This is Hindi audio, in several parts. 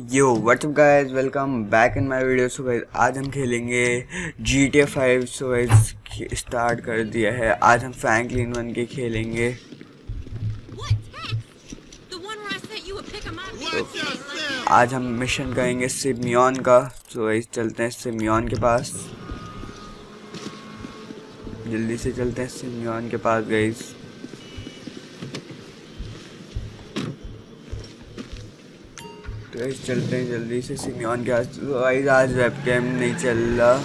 Yo WhatsApp guys welcome back in my video so guys आज हम खेलेंगे G T five so guys start कर दिया है। आज हम फ्रैंकलिन वन के खेलेंगे। आज हम मिशन करेंगे सिमियन का। सो गाइस चलते हैं सिमियन के पास। जल्दी से चलते हैं सिमियन के पास गाइस गाइस चलते हैं जल्दी से। सिमियन के तो गाइस आज वेबकैम नहीं चल रहा।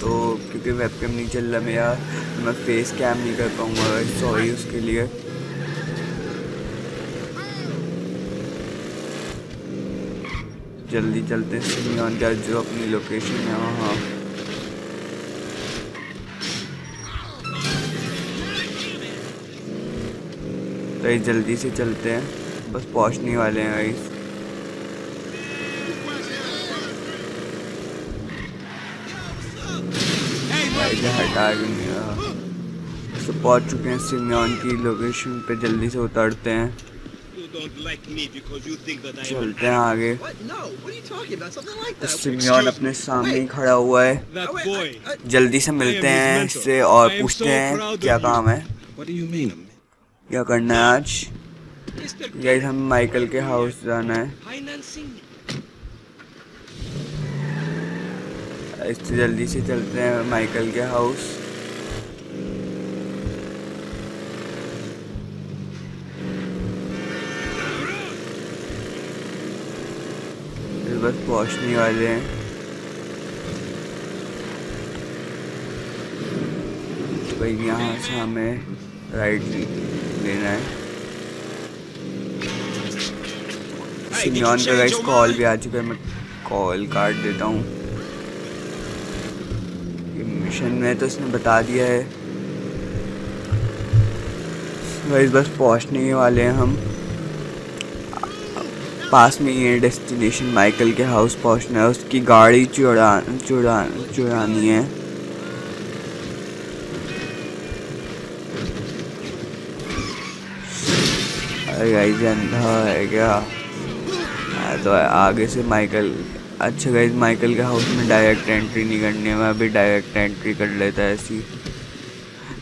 तो क्योंकि वेबकैम नहीं चल रहा मेरा तो मैं फेस कैम नहीं कर पाऊँगा सॉरी उसके लिए। जल्दी चलते हैं सिमियन का जो अपनी लोकेशन है वहाँ। तो जल्दी से चलते हैं। बस पहुँचने वाले हैं गाइस नहीं रहा तो पहुँच चुके हैं सिमियन की लोकेशन पे, जल्दी से उतरते हैं। चलते हैं आगे। सिमियन अपने सामने ही खड़ा हुआ है। जल्दी से मिलते हैं, इससे और पूछते हैं, क्या काम है? क्या करना है आज? यही हम माइकल के हाउस जाना है। इससे जल्दी से चलते हैं माइकल के हाउस। बस पहुँचने वाले हैं। भाई यहाँ से हमें राइट लेना है। सिमियन का गाइस कॉल भी आ चुका है मैं कॉल काट देता हूँ। मिशन में तो इसने बता दिया है। गाइस बस पहुँचने ही वाले हैं हम। पास में ही है डेस्टिनेशन माइकल के हाउस पहुँचना है। उसकी गाड़ी चुरा चुरा, चुरानी है। अरे गाइस अंधा है क्या तो आगे से माइकल अच्छा गाइस माइकल के हाउस में डायरेक्ट एंट्री नहीं करनी है मैं अभी डायरेक्ट एंट्री कर लेता है ऐसी।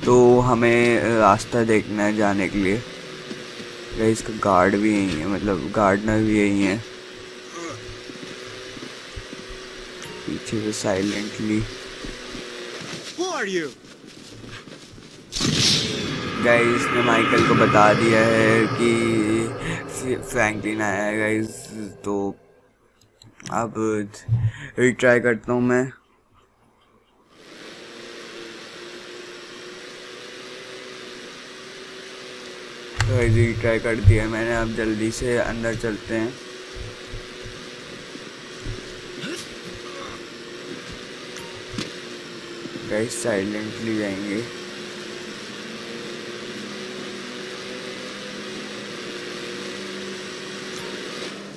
तो हमें रास्ता देखना है जाने के लिए। गाइस का गार्ड भी यही है मतलब गार्डनर भी यही है। पीछे से साइलेंटली गाइस ने माइकल को बता दिया है कि फ्रैंकलिन आया है गाइस तो अब ट्राई करता हूँ मैं तो रिट्राई कर दिया मैंने, अब जल्दी से अंदर चलते हैं गाइस साइलेंटली जाएँगे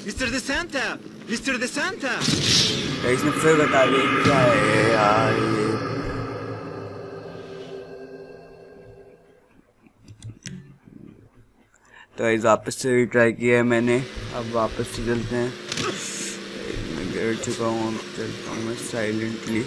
Mr. DeSanta! Mr. DeSanta! इसने फिर बता दिया क्या है यार, ये तो इस वापस से भी ट्राई किया है मैंने अब वापस से चलते हैं मैं गिर चुका हूँ चलता हूँ मैं साइलेंटली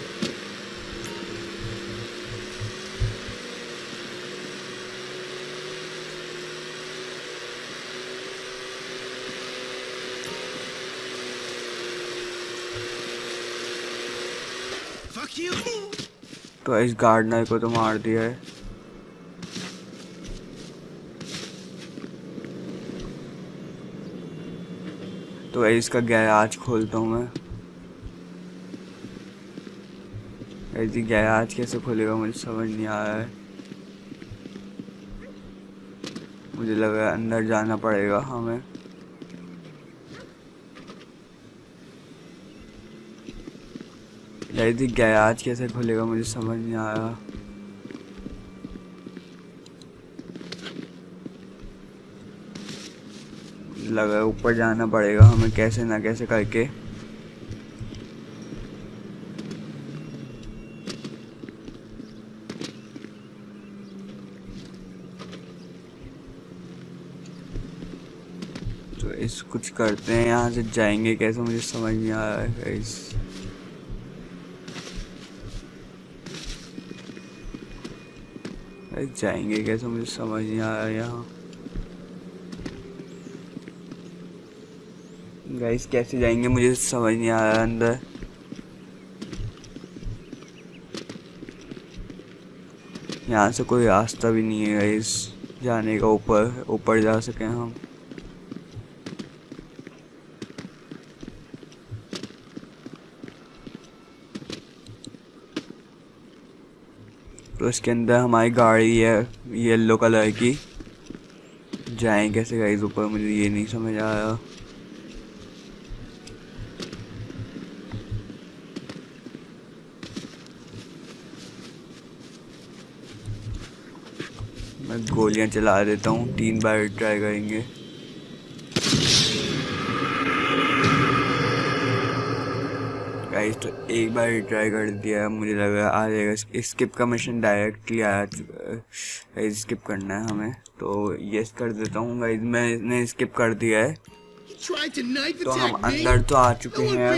तो इस गार्डनर को तो मार दिया है। तो इसका गैराज खोलता हूँ मैं। ऐसी गैराज कैसे खोलेगा मुझे समझ नहीं आ रहा है। मुझे लगा अंदर जाना पड़ेगा हमें। यदि आज कैसे खुलेगा मुझे समझ नहीं आ रहा। लगा ऊपर जाना पड़ेगा, हमें कैसे ना कैसे करके। गाइस कुछ करते हैं, यहाँ से जाएँगे, कैसे मुझे समझ नहीं आ रहा है जाएँगे, कैसे मुझे समझ नहीं आ रहा यहाँ। गाइस कैसे जाएँगे मुझे समझ नहीं आ रहा अंदर। यहाँ से कोई रास्ता भी नहीं है गाइस जाने का ऊपर ऊपर जा सके हम। इसके अंदर हमारी गाड़ी है येलो कलर की। जाएँ कैसे गाइस ऊपर? मुझे ये नहीं समझ आ रहा। मैं गोलियाँ चला देता हूँ, तीन बार ट्राई करेंगे। तो एक बार ट्राई कर दिया मुझे लगा आ जाएगा स्किप का मिशन डायरेक्टली आ चुका है स्किप करना है हमें। तो यस कर देता हूँ गाइस मैंने स्किप कर दिया है। तो हम अंदर तो आ चुके हैं।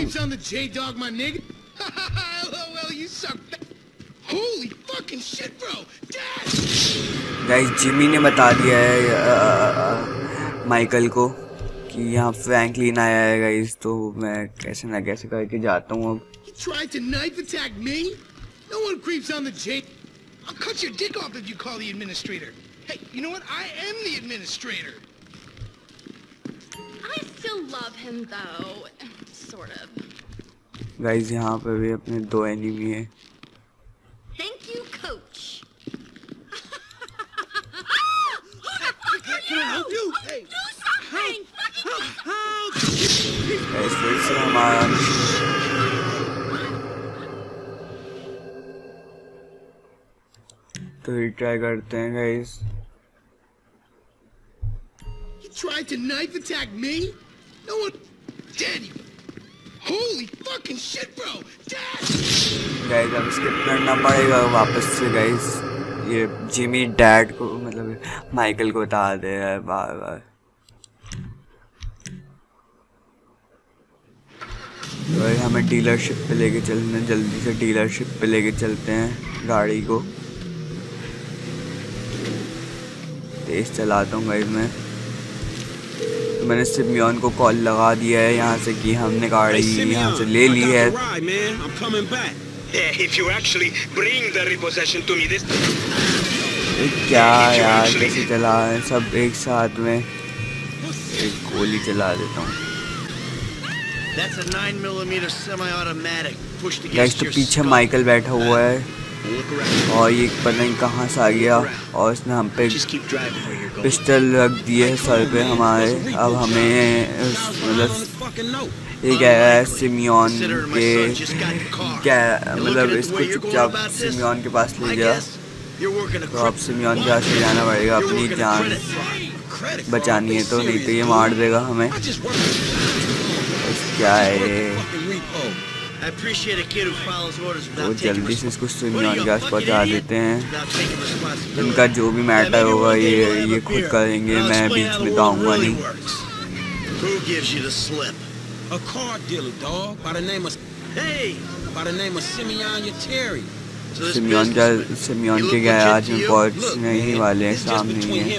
गाइस जिमी ने बता दिया है माइकल को कि यहाँ फ्रैंकलिन आया है गाइस तो मैं कैसे ना कैसे करके जाता हूँ अब। Tried to knife attack me? No one creeps on the J. I'll cut your dick off if you call the administrator. Hey, you know what? I am the administrator. I still love him though, sort of. Guys यहाँ पे भी अपने दो एनिमी है Thank you, coach. Can I help you? Hey, Do something! Guys फिर से हमारा तो ट्राई करते हैं guys tried to knife attack me? No one. Daddy. Holy fucking shit, bro. Guys अब स्किप करना पड़ेगा वापस से गाइस ये जिमी डैड को मतलब माइकल को बता दे रहा है बार बार तो हमें डीलरशिप पे लेके चलना है, जल्दी से डीलरशिप पे लेके चलते हैं गाड़ी को तेज चलाता हूँ गाइज़ मैं। तो मैंने सिमियन को कॉल लगा दिया है यहाँ से कि हमने गाड़ी यहाँ से ले ली है। क्या यार कैसे चला रहे सब एक साथ में? एक गोली चला देता हूँ। तो पीछे माइकल बैठा हुआ है। और ये पलंग कहाँ से आ गया और इसने हम पे पिस्टल रख दिए है सर पे हमारे। अब हमें मतलब ये कह रहा है सिमियन के क्या मतलब इसको चुपचाप सिमियन के पास ले गया। तो अब सिमियन के पास जाना पड़ेगा अपनी जान बचानी है तो नहीं तो ये मार देगा हमें। क्या है ये fucking repo. I appreciate a kid who follows orders तो without taking जल्दी से इसको. सिमियोन के What are us you, a पहुँचा fucking देते हैं. इनका जो भी मैटर होगा ये ये खुद करेंगे मैं बीच में तो really नहीं works. Who gives you the slip? A car dealer, dog, by the name of Hey! by the name of Simeon Yateri. So का business, के गैराज में? पहुँचने ही वाले हैं सामने ही है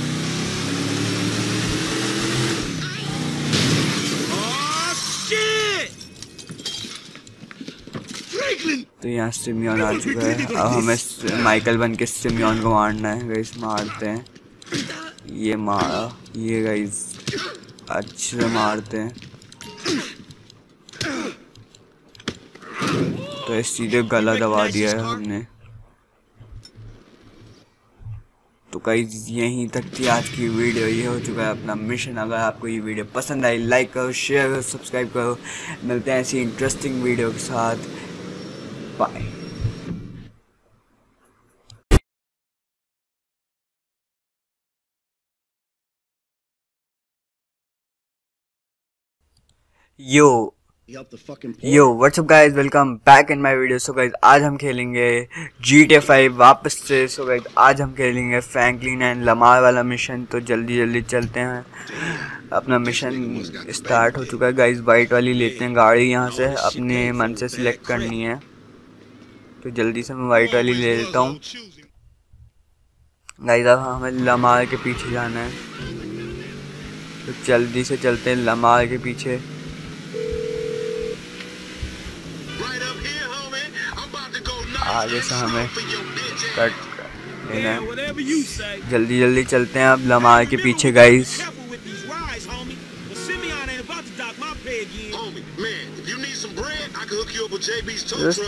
तो यहाँ सिमियोन आ चुका है। अब हमें माइकल बन के सिमियोन को मारना है गाइस मारते हैं। ये मारा। ये गाइस अच्छे से मारते हैं। तो सीधे गला दबा दिया है हमने। तो कई यहीं तक थी आज की वीडियो ये हो चुका है अपना मिशन अगर आपको ये वीडियो पसंद आई लाइक करो शेयर करो सब्सक्राइब करो। मिलते हैं ऐसी इंटरेस्टिंग वीडियो के साथ। Bye. Yo yo what's up guys welcome back in my video so guys आज हम खेलेंगे जी टी फाइव वापस से। सो so गाइज़ आज हम खेलेंगे फ्रैंकलिन एंड लमार वाला मिशन तो जल्दी जल्दी चलते हैं। अपना मिशन स्टार्ट हो चुका है। गाइज़ वाइट वाली लेते हैं गाड़ी यहाँ से। अपने मन से सिलेक्ट करनी है। तो जल्दी से मैं वाइट वाली ले लेता हूँ। गाइस, अब हमें लमार के पीछे जाना है। तो जल्दी से चलते हैं लमार के पीछे। आगे से हमें कट लेना है. जल्दी जल्दी चलते हैं अब लमार के पीछे, गाइस।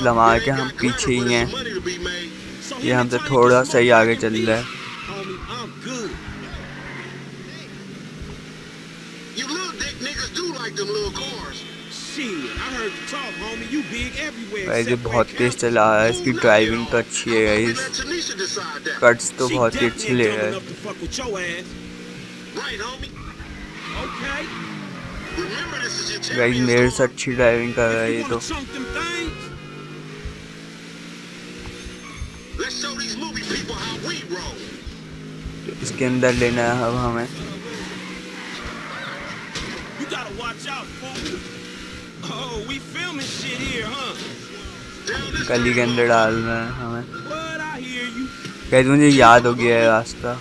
लगा के हम पीछे ही हैं। ये हमसे थोड़ा सा ही आगे चल रहा है। भाई बहुत तेज चला रहा है। इसकी ड्राइविंग तो अच्छी है गाइस कट्स तो बहुत ही अच्छे ले रहा है। गाइस मेरे से अच्छी ड्राइविंग कर रहा है ये तो। इसके अंदर लेना है अब हमें। गली के अंदर डाल रहे हैं हमें। कहीं मुझे याद हो गया है रास्ता।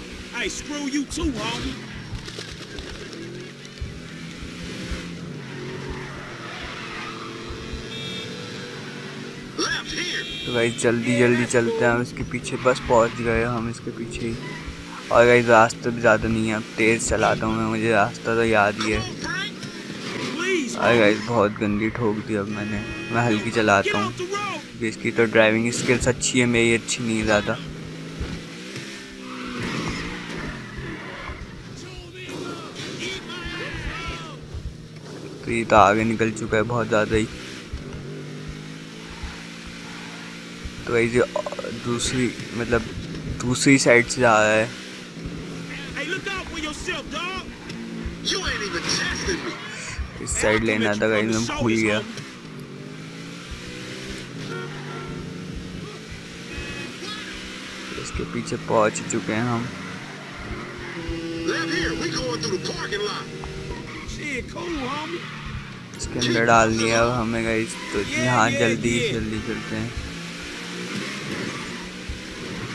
तो गाइस जल्दी जल्दी चलते हैं। हम इसके पीछे बस पहुँच गए। हम इसके पीछे ही। और गाइस रास्ता भी ज़्यादा नहीं है। अब तेज़ चलाता हूँ मैं। मुझे रास्ता तो याद ही है। और गाइस बहुत गंदी ठोक दी अब मैंने। मैं हल्की चलाता हूँ। इसकी तो ड्राइविंग स्किल्स अच्छी है। मेरी अच्छी नहीं है ज़्यादा। तो ये तो आगे निकल चुका है बहुत ज़्यादा ही। तो वही दूसरी मतलब दूसरी साइड से जा रहा है। इस साइड लेना था गाइस मैं भूल गया। इसके पीछे पहुँच चुके हैं हम। इसके अंदर डालनी है हमें गाइस तो यहाँ जल्दी जल्दी चलते हैं।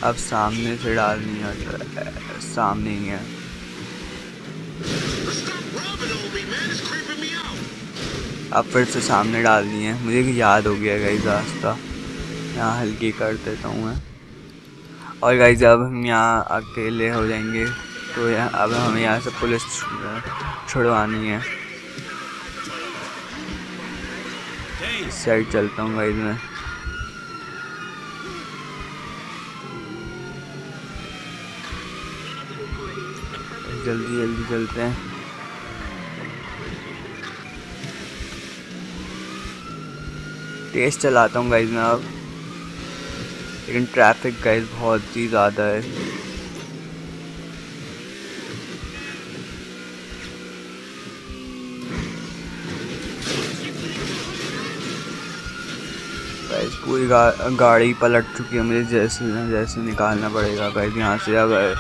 अब सामने से डालनी है सामने ही है. अब फिर से सामने डालनी है। मुझे याद हो गया गाइस रास्ता। यहाँ हल्की कर देता हूँ मैं। और गाइस अब हम यहाँ अकेले हो जाएँगे। तो यहाँ अब हमें यहाँ से पुलिस छुड़वानी है. इस साइड चलता हूँ गाइस मैं। जल्दी जल्दी चलते हैं। तेज चलाता हूँ गाइस मैं अब। लेकिन ट्रैफ़िक गाइस बहुत ही ज़्यादा है। पूरी गा, गाड़ी पलट चुकी है मुझे जैसे जैसे निकालना पड़ेगा। गाइस यहाँ से अगर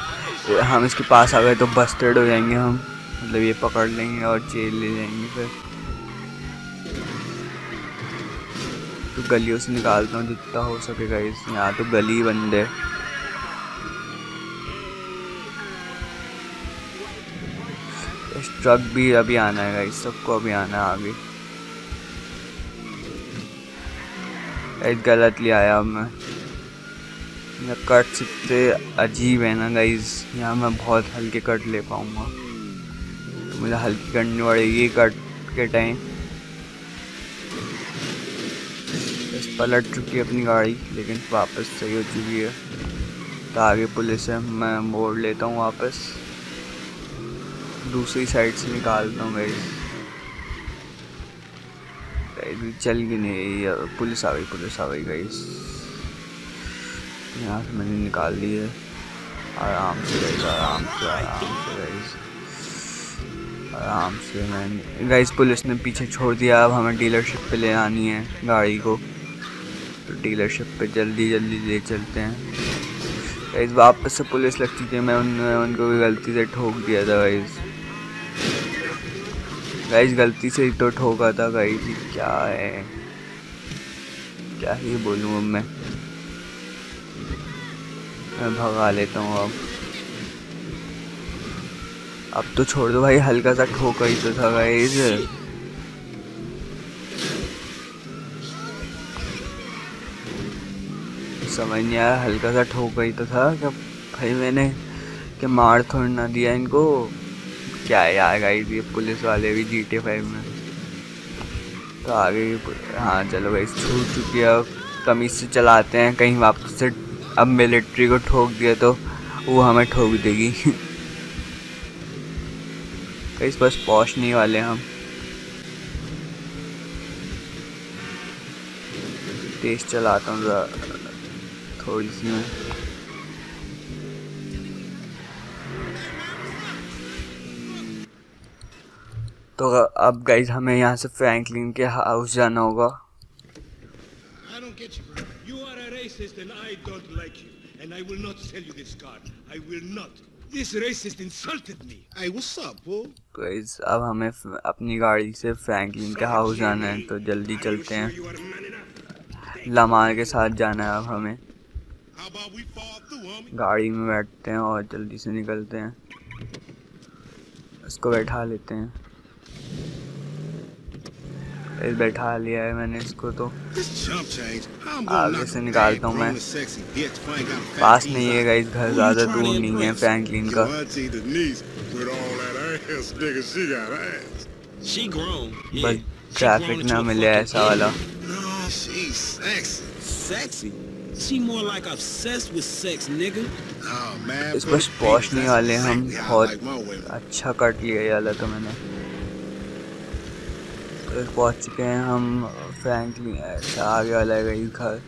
हम इसके पास आ गए तो बस्टेड हो जाएँगे हम। मतलब ये पकड़ लेंगे और जेल ले जाएँगे फिर। तो गलियों से निकालता हूँ, जितना हो सके गाइस यहाँ तो गली बंद है। ट्रक भी अभी आना है गाइस सबको अभी आना है आगे। गलत ले आया मैं। मेरा कट इतने अजीब है ना गाइस यहाँ मैं बहुत हल्के कट ले पाऊँगा। तो मुझे हल्की करनी पड़ेगी कट के टाइम। बस पलट चुकी है अपनी गाड़ी, लेकिन वापस सही हो चुकी है। तो आगे पुलिस है, मैं मोड़ लेता हूँ वापस। दूसरी साइड से निकालता हूँ गाइस चल गई नहीं, पुलिस आ गई, पुलिस आ गई गाइस यहाँ से मैंने निकाल ली है आराम से गाइस आराम से आराम से गाइस आराम से मैंने गाइस पुलिस ने पीछे छोड़ दिया। अब हमें डीलरशिप पे ले आनी है गाड़ी को। तो डीलरशिप पे जल्दी जल्दी ले चलते हैं। गाइस वापस से पुलिस लगती थी। मैं उन उनको भी गलती से ठोक दिया था गाइस गाइस गलती से ही तो ठोका था गाइस क्या है? क्या ही बोलूँ अब मैं? मैं भगा लेता हूँ अब। अब तो छोड़ दो भाई हल्का सा ठोका ही तो था गाइस समझ नहीं आया हल्का सा ठोका ही तो था कि भाई मैंने, कि मार थोड़ ना दिया इनको। क्या यार गाइस ये पुलिस वाले भी जी टी फाइव में। तो आगे हाँ चलो भाई छूट चुकी है, अब कमीज से चलाते हैं, कहीं वापस से अब मिलिट्री को ठोक दिया तो वो हमें ठोक देगी। कहीं बस पहुँचने वाले हम। तेज चलाता हूँ थोड़ी सी मैं। तो अब गाइज़ हमें यहाँ से फ्रैंकलिन के हाउस जाना होगा I don't get you, bro. You are a racist and I don't like you. And I will not sell you this car. I will not. This racist insulted me. Hey, what's up? तो गाइज़ अब हमें अपनी गाड़ी से फ्रैंकलिन के हाउस जाना है तो जल्दी चलते हैं. लमार के साथ जाना है अब हमें? गाड़ी में बैठते हैं और जल्दी से निकलते हैं इसको बैठा लेते हैं इस बैठा लिया है मैंने इसको तो। आगे से निकालता हूँ मैं। पास नहीं है गाइस घर ज़्यादा दूर नहीं है फ्रैंकलिन का। बस ट्रैफ़िक ना मिले ऐसा वाला। इस पर पहुँचने वाले हम बहुत अच्छा कट लिया ये वाला तो मैंने। पहुँच चुके हैं हम फ्रैंकलिन आगे वाला है घर।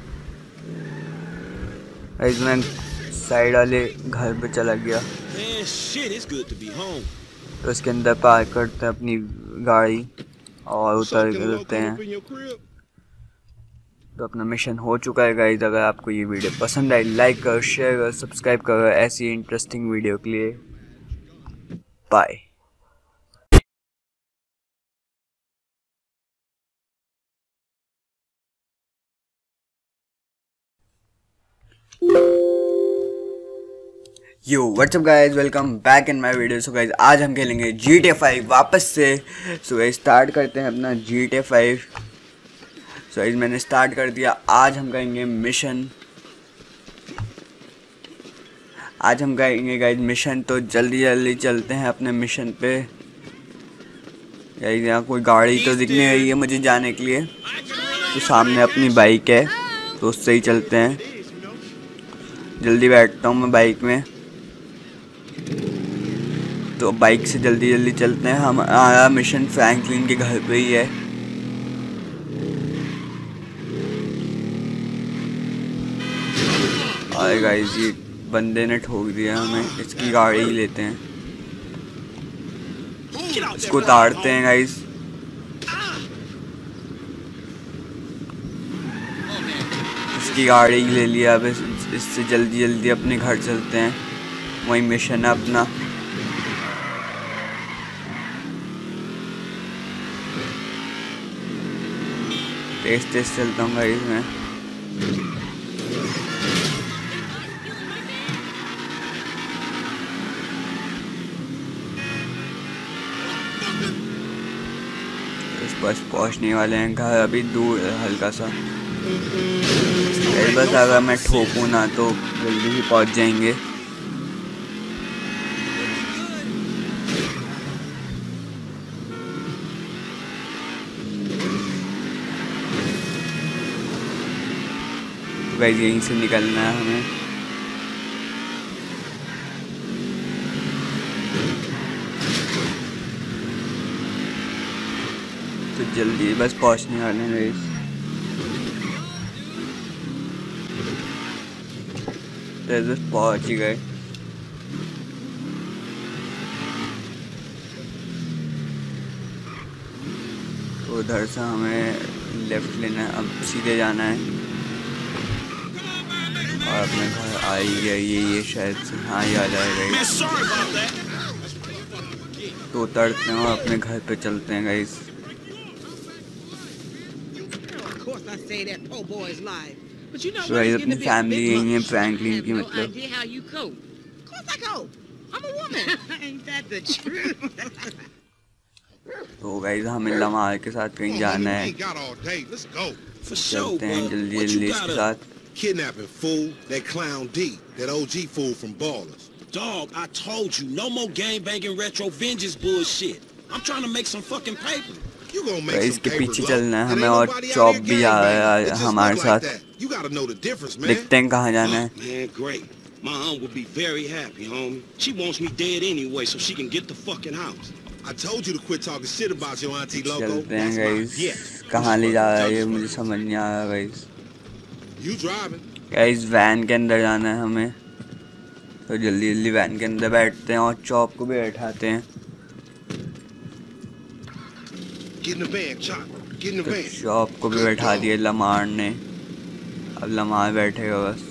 गाइस मैं साइड वाले घर पे चला गया. तो इसके अंदर पार्क करते हैं अपनी गाड़ी और उतर देते हैं? तो अपना मिशन हो चुका है गाइज़ अगर आपको ये वीडियो पसंद आई लाइक करो शेयर करो सब्सक्राइब करो ऐसी इंटरेस्टिंग वीडियो के लिए। Bye yo what's up guys welcome back in my video so guys आज हम खेलेंगे जी टी फाइव वापस से। सो गाइज़ स्टार्ट करते हैं अपना G T five so guys मैंने स्टार्ट कर दिया। आज हम करेंगे मिशन आज हम करेंगे गाइज़ मिशन तो जल्दी जल्दी चलते हैं अपने मिशन पे। गाइज़ यहाँ कोई गाड़ी तो दिखने रही है मुझे जाने के लिए। तो सामने अपनी बाइक है तो उससे ही चलते हैं। जल्दी बैठता हूँ मैं बाइक में। तो बाइक से जल्दी जल्दी चलते हैं। हमारा मिशन फ्रैंकलिन के घर पे ही है। और गाइस ये बंदे ने ठोक दिया हमें। इसकी गाड़ी ही लेते हैं। इसको उतारते हैं गाइस इसकी गाड़ी ही ले लिया अब इस, इससे जल्दी जल्दी अपने घर चलते हैं। वही मिशन है अपना। तेज तेज चलता हूँ गाइस मैं। बस पहुँचने वाले हैं घर, अभी दूर हल्का सा। गाइस बस अगर मैं ठोकूँ ना तो जल्दी ही पहुँच जाएँगे। गाइस यहीं से निकलना है हमें। तो जल्दी बस पहुँचने वाले हैं तो बस पहुँच ही गए उधर से हमें लेफ़्ट लेना है अब सीधे जाना है। और अपने घर आ ही गया ये ये शायद से हाँ ये आ that. तो उतरते हैं और अपने घर पे चलते हैं guys Of course I say that poor boy's life. But you know तो what? गाइस He's अपनी getting to be a family big यही है mother. फ्रैंकलिन की I have मतलब no idea how you cope. Of course I cope. I'm a woman. Ain't that the truth? तो गाइस हमें लम्हा के साथ कहीं Come on, जाना homie, we है ain't got all day. Let's go. For sure, चलते हैं but जल्दी what जल्दी you इसके gotta... साथ Kidnapping, fool. That clown D. That OG fool from Ballers. Dog, I told you, no more gang banging retro vengeance bullshit. I'm trying to make some fucking paper. You gonna make guys some के paper, पीछे चलना है हमें और चॉप भी आ रहा है हमारे साथ. देखते हैं कहाँ जाना है My aunt would be very happy, homie. She wants me dead anyway so she can get the fucking house. I told you to quit talking shit about your auntie Loco. हैं That's my yes. कहाँ ले जा रहा है ये मुझे समझ नहीं आ रहा guys You driving. Guys van के अंदर जाना है हमें तो जल्दी जल्दी वैन के अंदर बैठते हैं और चॉप को भी बैठाते हैं तो. चॉप को भी बैठा दिया लमार ने अब लमार बैठेगा बस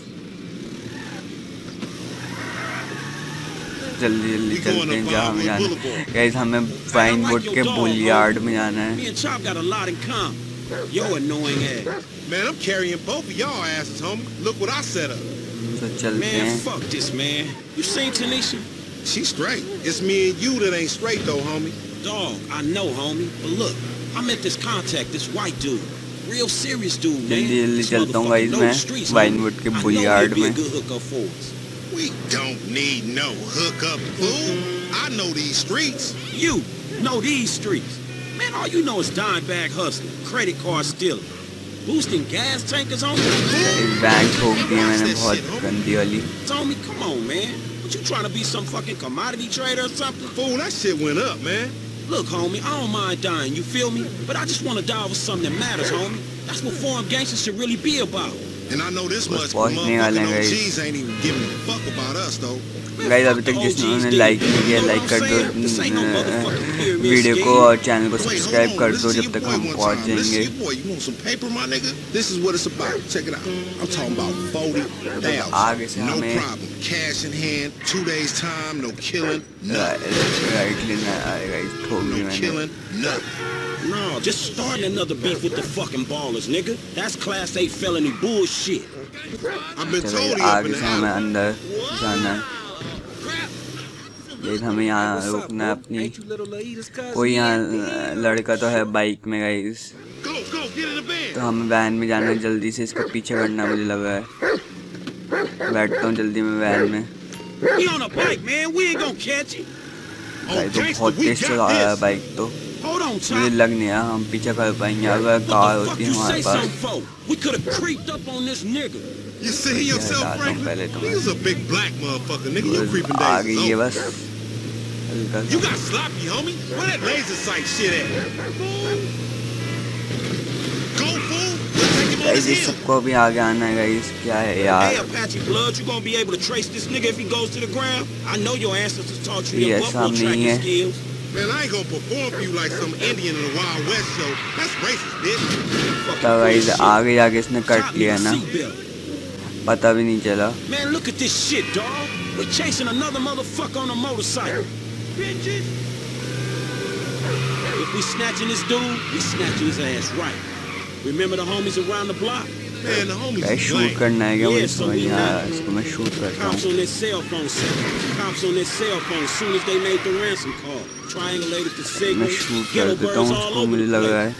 जल्दी जल्दी चलते हैं जहाँ हमें जाना. गाइस हमें वाइनवुड के बुल में जाना है Me and Chop got a lot in common. Yo annoying ass. Man, I'm carrying both of y'all asses, homie. Look what I set up. तो चलते Man, हैं fuck this, man. You seen Tanisha? She's straight. It's me and you that ain't straight though, homie. Dog, I know, homie. But look, I met this contact, this white dude. Real serious dude, man. जल्दी जल्दी This चलता हूँ motherfucker गाइस know मैं the streets, वाइनवुड homie. के I know boulevard he'd be में a good hookup for us. We don't need no hookup, fool. I know these streets. You know these streets. Man, all you know is dime bag hustling, credit card stealing, boosting gas tankers on you. एक बैंक ठोक दी है मैंने बहुत गंदी वाली Tommy, come on, man. What you trying to be some fucking commodity trader or something? Fool, that shit went up, man. Look, homie, I don't mind dying, you feel me? But I just want to die with something that matters, homie. That's what foreign gangsters should really be about. And I know this much, हैं. OGs ain't even giving a fuck about us, though. Guys अभी तक जिसने लाइक नहीं किया लाइक कर दो वीडियो को और चैनल को सब्सक्राइब कर दो जब तक हम पहुँच जाएँगे your boy. You want some paper, my nigga? This is what it's about. Check it out. I'm talking about 40,000. आगे से हमें-. राइट लेना है गाइस ठोक मैंने No, just starting another beef with the fucking ballers, nigga. That's class A felony bullshit. I've been told you up in the हमें alley. अंदर जाना है गाइस हमें यहाँ रुकना है अपनी कोई यहाँ लड़का तो है बाइक में guys Go, go, get in the van. तो हमें वैन में जाना है जल्दी से इसका पीछे करना है मुझे लगा है बैठता हूँ जल्दी में वैन में We on a bike, man. We ain't gonna catch you. Guys तो बहुत तेज चला रहा है बाइक तो मुझे लग नहीं रहा हम पीछे कर पाएँगे अगर कार होती है हमारे पास? We could have creeped up on this nigga. You see yourself, Franklin? तो He's a big black motherfucker, nigga. Your creeping days is over. बस You got sloppy, homie. Where that laser sight shit at? Go, fool. ये heel. सबको अभी आगे आना है गाइस क्या है Hey, यार Apache Blood, you gonna be able to trace this nigga if he goes to the ground? I know your ancestors taught you your buffalo tracking skills. Man, I ain't gonna perform for you like some Indian in a Wild West show. That's racist, bitch. तो गाइस आगे जाके इसने Chop कट लिया nigga ना seatbelt. पता भी नहीं चला Man, look at this shit, dog. We chasing another motherfucker on a motorcycle. Bitches. If we snatching this dude, we snatching his ass right. Remember the homies around the block? क्या शूट करना है क्या? मुझे समझ इसको मैं शूट कर रहा हूँ मैं शूट कर देता हूँ उसको तो मुझे लग रहा है।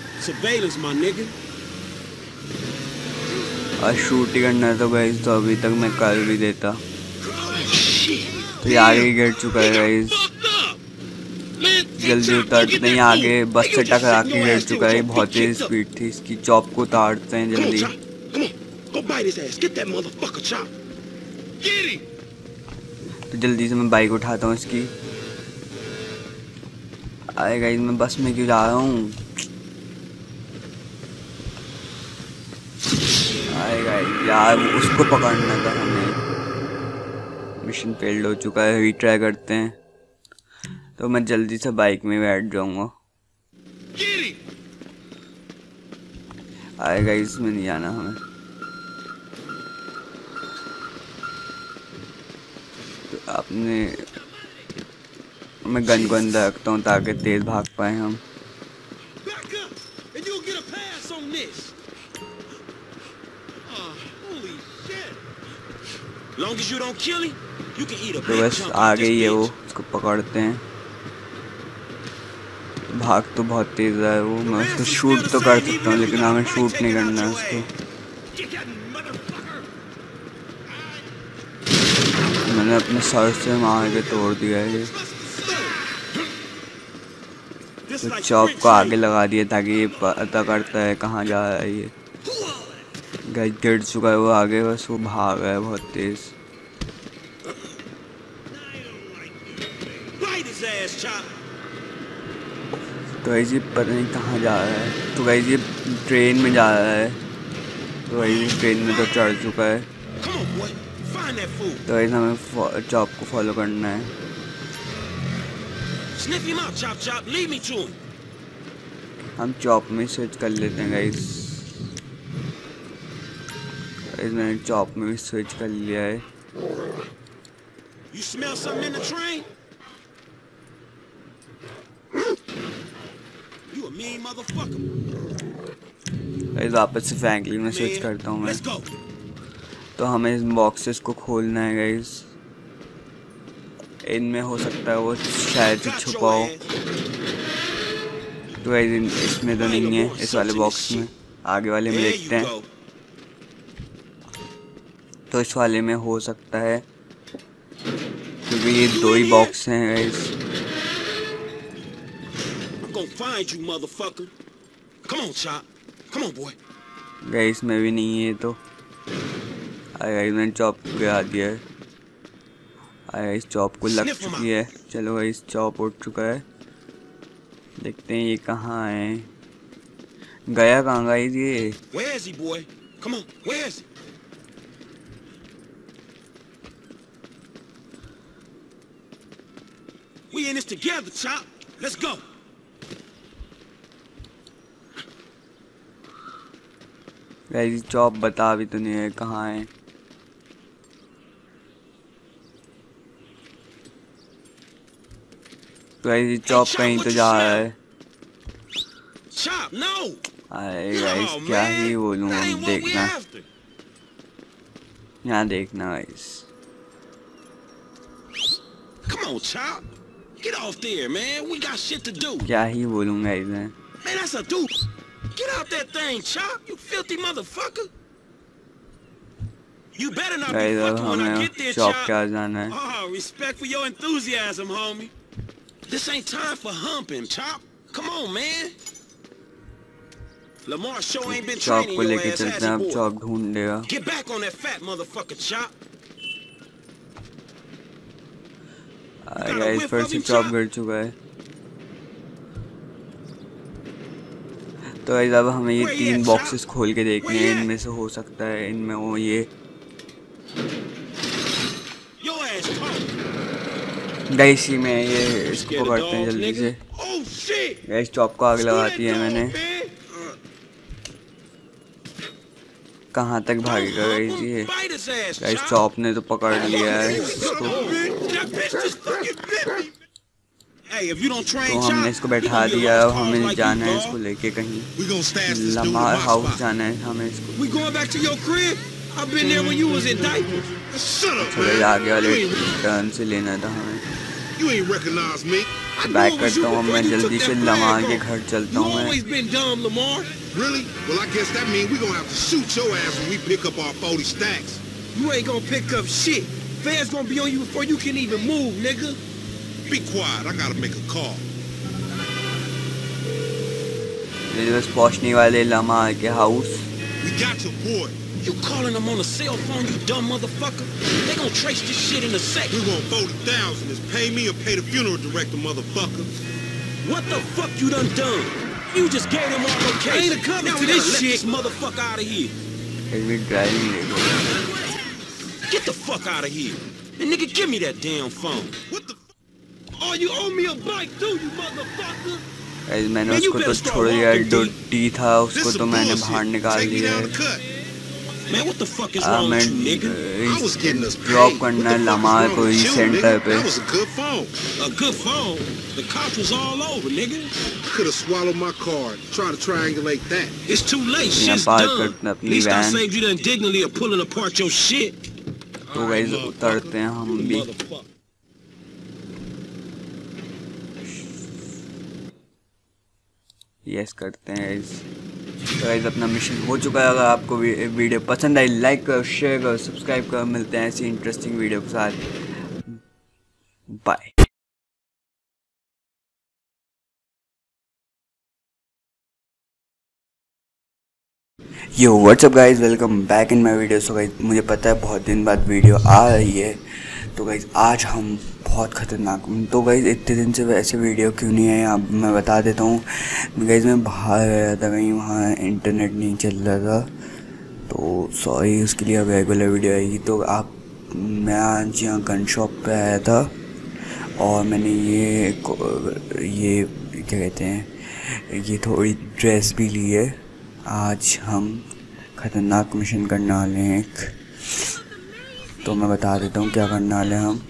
आज शूट ही करना है तो गाइस तो अभी तक मैं कर भी देता। तो ये आगे गिर चुका है गाइस जल्दी उतरते नहीं आगे बस से टकरा के गिर चुका है। बहुत ही स्पीड थी इसकी चॉप को उतारते हैं जल्दी। Bite his ass. Get that motherfucker, Chop. Get him. तो जल्दी से मैं बाइक उठाता हूँ इसकी अरे गाइस मैं बस में क्यों जा रहा हूँ अरे गाइस यार उसको पकड़ना था हमें मिशन फेल्ड हो चुका है रीट्राई करते हैं तो मैं जल्दी से बाइक में बैठ जाऊँगा him. आएगा इसमें नहीं जाना हमें तो आपने मैं गन गन रखता हूँ ताकि तेज भाग पाए हम। तो बस आगे ही वो उसको पकड़ते हैं। भाग तो बहुत तेज है वो मैं उसको शूट तो कर सकता हूँ लेकिन हमें शूट नहीं करना है उसको। मैंने अपने सर से मार के तोड़ दिया है। ये तो चॉप को आगे लगा दिया ताकि ये पता करता है कहाँ जा रहा है ये। गैस गिर चुका है वो आगे बस वो भाग रहा है बहुत तेज. तो ऐसे पता नहीं कहाँ जा रहा है। तो ऐसे ट्रेन में जा रहा है। तो ऐसे ट्रेन में तो चढ़ चुका है। तो ऐसे हमें चॉप को फॉलो करना है. हम चॉप में स्विच कर लेते हैं गाइस गाइस मैंने चॉप में भी स्विच कर लिया है You smell something in the train? You a mean motherfucker. Guys वापस से फ्रैंकलिन में स्विच करता हूँ मैं. तो हमें इस बॉक्सेस को खोलना है गाइस इनमें हो सकता है वो शायद से छुपा हो. तो गाइस इसमें तो नहीं है इस वाले बॉक्स में आगे वाले में देखते हैं तो इस वाले में हो सकता है क्योंकि ये दो ही बॉक्स हैं guys I'm gonna find you, motherfucker. Come on, chop. Come on, boy. Guys में भी नहीं है तो अरे गाइस मैंने चॉप को गिरा दिया है। अरे इस चॉप को लग चुकी है। चलो गाइस चॉप उठ चुका है। देखते हैं ये कहाँ है। गया कहाँ गाइस ये? We in this together, chop. Let's go. Guys Chop बता भी तो नहीं है कहाँ है। तो गाइस चॉप कहीं तो जा रहा है Chop, no. अरे गाइस No, क्या man. ही बोलूँ That हम ain't what we देखना after. यहाँ देखना guys Come on, chop. Get off there, man. We got shit to do. क्या ही बोलूँ गाइस मैं Man, that's a dude. Get out that thing, chop. You filthy motherfucker. You better not be guys अब fucking when I हमें get there, चॉप chop. के आ जाना है Oh, respect for your enthusiasm, homie. This ain't time for humping, Chop. Come on, man. Lamar show ain't been chop training को your लेके ass, चलते has हैं he, अब boy? Chop ढूंढेगा Get back on that fat motherfucker, Chop. अरे got a गाइस whiff फिर of से him, चॉप Chop? गिर चुका है तो गाइस अब हमें ये Where he तीन at, बॉक्सेस Chop? खोल के देखने Where he हैं at? इनमें से हो सकता है इनमें वो ये गैस ही में ये इसको पकड़ते हैं जल्दी से। गैस चॉप को आग लगाती है मैंने। कहाँ तक भागेगा गई जी ये? गैस चॉप ने तो पकड़ लिया है इसको। तो हमने इसको बैठा दिया अब हमें जाना है इसको लेके कहीं। लंबा हाउस जाना है हमें इसको। We going back to your crib? I've been there when you was in diapers. Shut up, चलो ये man. आगे वाले You ain't, टर्न से लेना था हमें you ain't recognize me. I knew back it was you करता हूँ अब before मैं you took जल्दी that से flag लमार के off. घर चलता You हूँ मैं always been dumb, Lamar. Really? Well, I guess that means we gonna have to shoot your ass when we pick up our 40 stacks. You ain't gonna pick up shit. Fans gonna be on you before you can even move, nigga. Be quiet. I gotta make a call. ये बस पहुंचने वाले लमार के house We got your boy. You calling them on a cell phone, you dumb motherfucker? They gonna trace this shit in a sec. We want 40,000. Is pay me or pay the funeral director, motherfucker. What the fuck you done done? You just gave them our location. I ain't coming now to we this gotta let shit. this motherfucker out of here. फिर भी ड्राइविंग देखो Get the fuck out of here. And nigga, give me that damn phone. What the? Oh, you owe me a bike too, you motherfucker! Guys मैंने Man, you उसको तो better start छोड़ दिया walking, जो D. टी था This उसको is तो मैंने bullshit. बाहर निकाल Take me दिया down है the cut. Man, what the fuck is uh, wrong मैं with you, nigga? I was getting us drop paid. करना What है the fuck is Lamar wrong को with he you, centre nigga? पे That was a good phone. A good phone. The cops was all over, nigga. Could have swallowed my card. Try to triangulate that. It's too late. यहाँ Shit's पार done. करते हैं At अपनी least I van saved you the indignity of pulling apart your shit. तो गाइस उतरते हैं हम भी Motherfucker. यस करते हैं गाइस तो गाइस अपना मिशन हो चुका है। अगर आपको वीडियो पसंद आई लाइक करो शेयर करो सब्सक्राइब करो। मिलते हैं ऐसी इंटरेस्टिंग वीडियो के साथ। Bye yo what's up guys welcome back in my video so guys मुझे पता है बहुत दिन बाद वीडियो आ रही है। तो गाइज़ आज हम बहुत ख़तरनाक तो गाइज़ इतने दिन से वैसे वीडियो क्यों नहीं है आप मैं बता देता हूँ। गाइज़ मैं बाहर गया था, कहीं वहाँ इंटरनेट नहीं चल रहा था। तो सॉरी उसके लिए अब रेगुलर वीडियो आएगी। तो आप मैं आज यहाँ गन शॉप पे आया था और मैंने ये ये क्या कहते हैं? ये थोड़ी ड्रेस भी ली है। आज हम ख़तरनाक मिशन करने वाले हैं एक तो मैं बता देता हूँ क्या करने वाले हैं हम।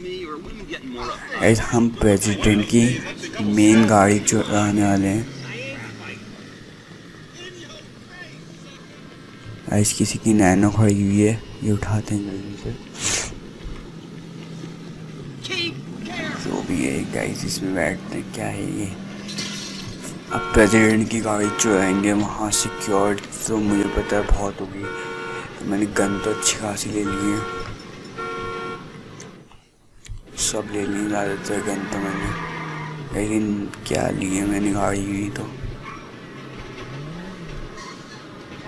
ऐसे, हम प्रेसिडेंट की मेन गाड़ी चुराने वाले हैं। ऐसे, किसी की नैनो खड़ी हुई है, ये उठाते हैं जल्दी से। जो भी है गाइस इसमें बैठते क्या है ये? अब प्रेसिडेंट की गाड़ी चुराएँगे वहाँ सिक्योर तो मुझे पता है बहुत होगी। मैंने गन तो अच्छी खासी ले ली है। सब ले ली ज़्यादातर गन तो मैंने लेकिन क्या लिए? मैंने गाड़ी हुई तो।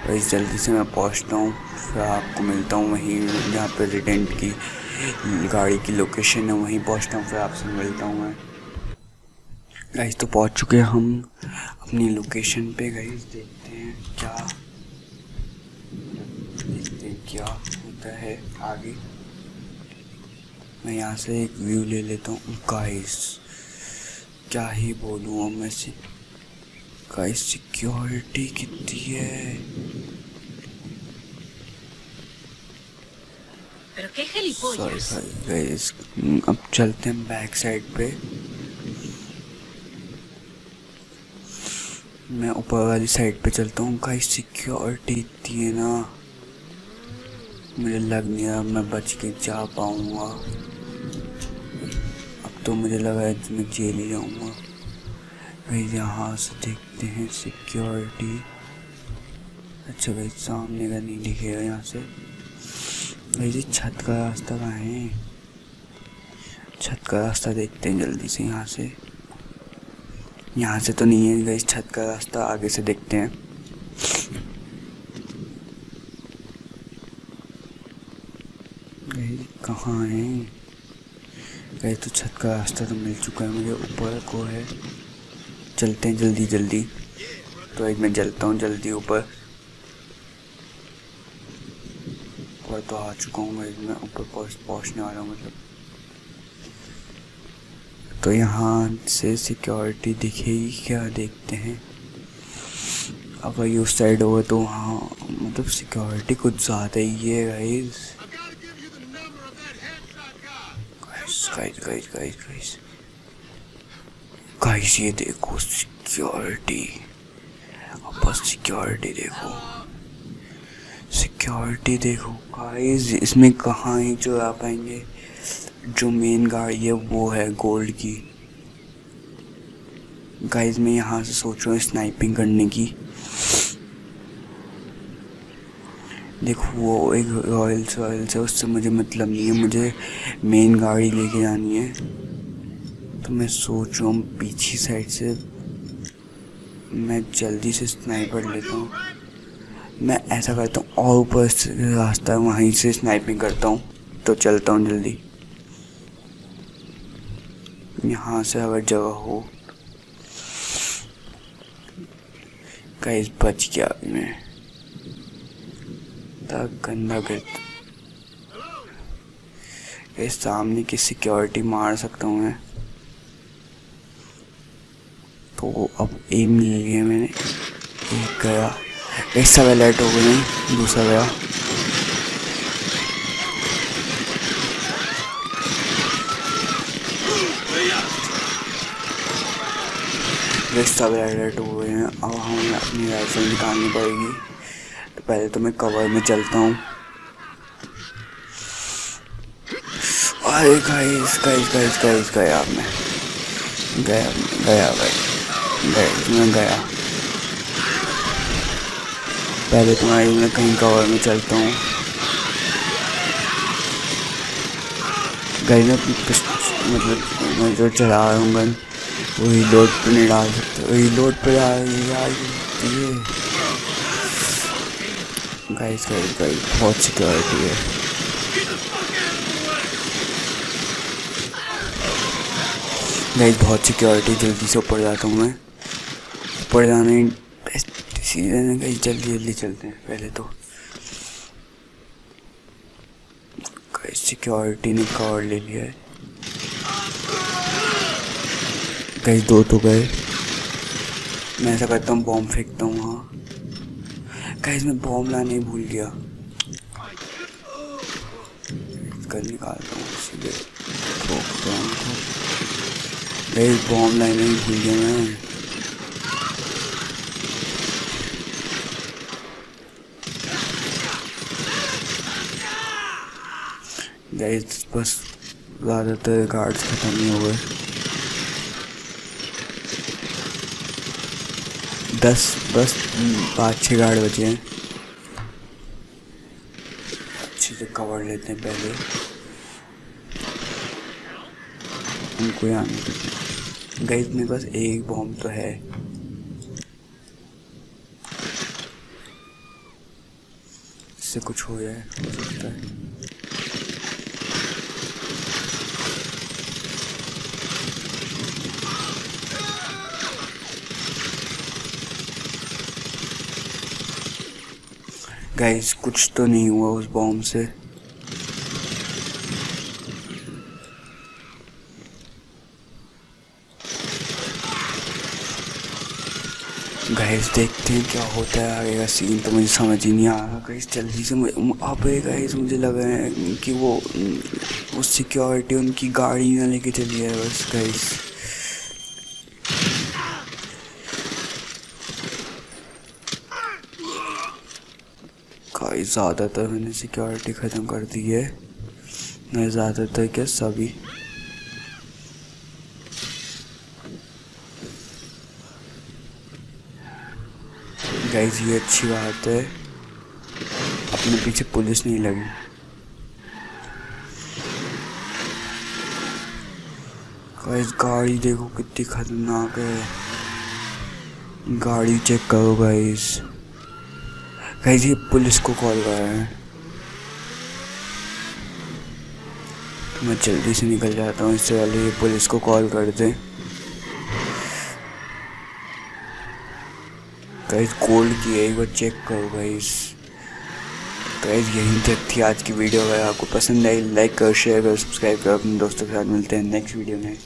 बस जल्दी से मैं पहुँचता हूँ, फिर आपको मिलता हूँ वहीं, जहाँ प्रेसिडेंट की गाड़ी की लोकेशन है, वहीं पहुँचता हूँ, फिर आपसे मिलता हूँ मैं। गाइस तो पहुँच चुके हैं हम अपनी लोकेशन पे। गाइस देखते हैं क्या, देखते हैं क्या होता है आगे। मैं यहाँ से एक व्यू ले लेता हूँ। गाइस क्या ही बोलूँ अब मैं से? गाइस सिक्योरिटी कितनी है? सॉरी. सॉरी गाइस अब चलते हैं बैक साइड पे। मैं ऊपर वाली साइड पे चलता हूँ। गाइस सिक्योरिटी इतनी है ना। मुझे लग नहीं रहा मैं बच के जा पाऊँगा। तो मुझे लगा है कि मैं जेल ही जाऊँगा। भाई यहाँ से देखते हैं सिक्योरिटी अच्छा भाई, सामने का नहीं दिखेगा यहाँ से। भाई जी, छत का रास्ता कहाँ है? छत का रास्ता देखते हैं जल्दी से यहाँ से। यहाँ से तो नहीं है गाइस छत का रास्ता आगे से देखते हैं। कहाँ है? गाइस तो छत का रास्ता तो मिल चुका है, मुझे ऊपर को है। चलते हैं जल्दी जल्दी। तो एक मैं चलता हूँ जल्दी ऊपर। ऊपर तो आ चुका हूँ मैं मैं ऊपर पहुँच, पहुँचने वाला हूँ मतलब। तो यहाँ से सिक्योरिटी दिखेगी क्या, देखते हैं। अगर ये उस साइड हो तो वहाँ मतलब सिक्योरिटी कुछ ज़्यादा ही है guys guys guys guys guys guys ये देखो सिक्योरिटी अब बस सिक्योरिटी देखो. सिक्योरिटी देखो गाइस इसमें कहाँ ही जो आ पाएँगे जो मेन गाड़ी है, वो है गोल्ड की. गाइस मैं यहाँ से सोच रहा हूँ स्नाइपिंग करने की. देखो, वो एक रॉयल्स रॉयल्स है उससे मुझे मतलब नहीं है, मुझे मेन गाड़ी लेके जानी है। तो मैं सोच रहा हूँ पीछे साइड से, मैं जल्दी से स्नाइपर लेता हूँ। मैं ऐसा करता हूँ, और ऊपर रास्ता है वहीं से स्नाइपिंग करता हूँ तो चलता हूँ जल्दी। यहाँ से अगर जगह हो गाइस बच गया मैं। तक गंदा गिर इस सामने की सिक्योरिटी मार सकता हूँ मैं। तो अब एम ले लिया मैंने। एक गया। एक सब अलर्ट हो गए दूसरा गया। सब अलर्ट हो गए हैं। अब हमें अपनी राइफल निकालनी पड़ेगी। तो पहले तो मैं कवर में चलता हूँ। अरे गाइस गाइस गाइस गाइस गया मैं। गया गया भाई। गया मैं गया। पहले तो मैं मैं कहीं कवर में चलता हूँ। गई में मतलब मैं जो चला रहा हूँ गन वही लोड पे नहीं डाल सकते। वही लोड पे डाल यार ये गाइस गाइस गाइस बहुत सिक्योरिटी है गाइस बहुत सिक्योरिटी जल्दी से ऊपर जाता हूँ मैं. ऊपर जाने सीधे ना गाइस जल्दी जल्दी चलते हैं, पहले तो. गाइस सिक्योरिटी ने कवर ले लिया है. गाइस दो तो गए. मैं ऐसा करता हूँ बॉम्ब फेंकता हूँ वहाँ गाइस मैं बॉम्ब लाने भूल गया। कर निकालता हूँ, सीधे। गाइस बॉम्ब लाने ही भूल गया मैं। गाइस बस ज़्यादातर गार्ड्स ख़त्म नहीं हो गए। दस बस पाँच, छः गार्ड बचे हैं। अच्छे से कवर लेते हैं पहले। उनको यहाँ गई मेरे पास एक बॉम्ब तो है। इससे कुछ हो जाए, हो सकता है। गाइस कुछ तो नहीं हुआ उस बॉम्ब से। गाइस देखते हैं क्या होता है आगे का सीन तो मुझे समझ ही नहीं आ रहा। गाइस जल्दी से मुझे अब गाइस मुझे लग रहा है कि वो उस सिक्योरिटी उनकी गाड़ी ना लेके चली है बस गाइस गाइस ज़्यादातर मैंने सिक्योरिटी ख़त्म कर दी है। मैं ज़्यादातर क्या, सभी। गाइस ये अच्छी बात है। अपने पीछे पुलिस नहीं लगी। गाइस गाड़ी देखो कितनी खतरनाक है। गाड़ी चेक करो गाइस गाइस ये पुलिस को कॉल कर रहे हैं। तो मैं जल्दी से निकल जाता हूँ, इससे पहले ये पुलिस को कॉल कर दें। गाइस गोल्ड की है, एक बार चेक करो गाइस गाइस यही तक थी आज की वीडियो अगर आपको पसंद आई लाइक करो शेयर करो सब्सक्राइब करो। अपने दोस्तों के साथ मिलते हैं नेक्स्ट वीडियो में।